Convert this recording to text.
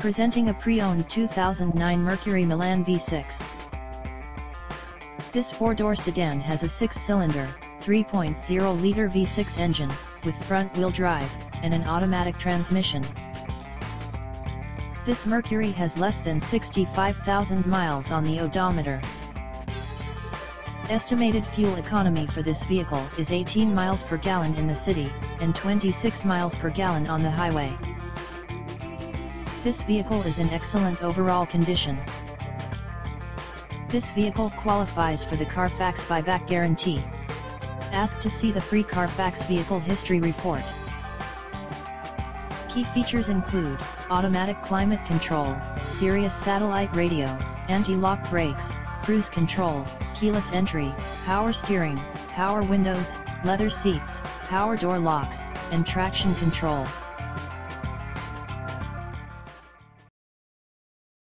Presenting a pre-owned 2009 Mercury Milan V6. This four-door sedan has a six-cylinder, 3.0-liter V6 engine, with front-wheel drive, and an automatic transmission. This Mercury has less than 65,000 miles on the odometer. Estimated fuel economy for this vehicle is 18 miles per gallon in the city, and 26 miles per gallon on the highway. This vehicle is in excellent overall condition. This vehicle qualifies for the Carfax buyback guarantee. Ask to see the free Carfax vehicle history report. Key features include, automatic climate control, Sirius satellite radio, anti-lock brakes, cruise control, keyless entry, power steering, power windows, leather seats, power door locks, and traction control.